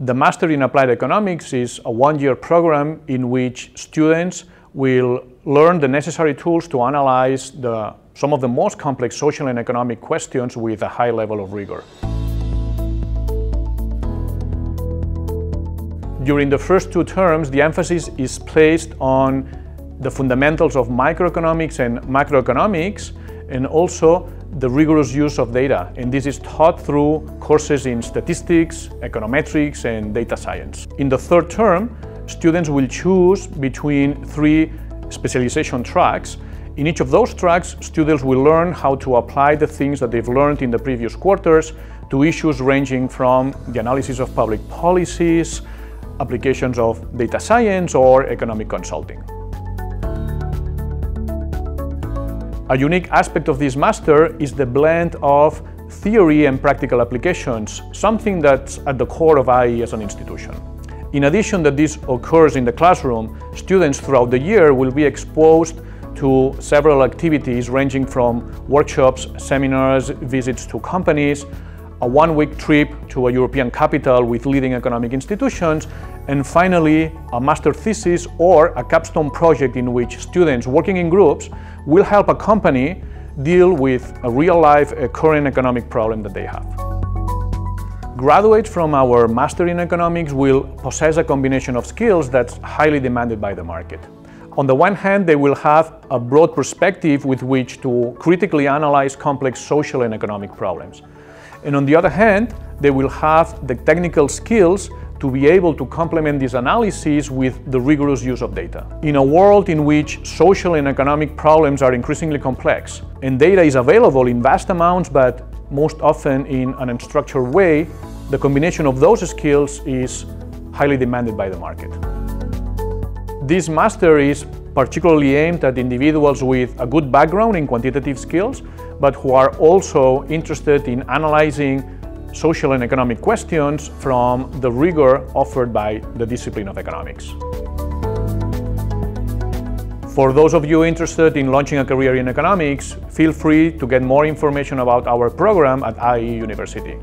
The Master in Applied Economics is a one-year program in which students will learn the necessary tools to analyze the, some of the most complex social and economic questions with a high level of rigor. During the first two terms, the emphasis is placed on the fundamentals of microeconomics and macroeconomics, and also the rigorous use of data. And this is taught through courses in statistics, econometrics, and data science. In the third term, students will choose between three specialization tracks. In each of those tracks, students will learn how to apply the things that they've learned in the previous quarters to issues ranging from the analysis of public policies, applications of data science, or economic consulting. A unique aspect of this master is the blend of theory and practical applications, something that's at the core of IE as an institution. In addition that this occurs in the classroom, students throughout the year will be exposed to several activities ranging from workshops, seminars, visits to companies, a one-week trip to a European capital with leading economic institutions, and finally, a master thesis or a capstone project in which students working in groups will help a company deal with a real-life current economic problem that they have. Graduates from our Master in Economics will possess a combination of skills that's highly demanded by the market. On the one hand, they will have a broad perspective with which to critically analyze complex social and economic problems. And on the other hand, they will have the technical skills to be able to complement these analyses with the rigorous use of data. In a world in which social and economic problems are increasingly complex, and data is available in vast amounts but most often in an unstructured way, the combination of those skills is highly demanded by the market. This master is particularly aimed at individuals with a good background in quantitative skills, but who are also interested in analyzing social and economic questions from the rigor offered by the discipline of economics. For those of you interested in launching a career in economics, feel free to get more information about our program at IE University.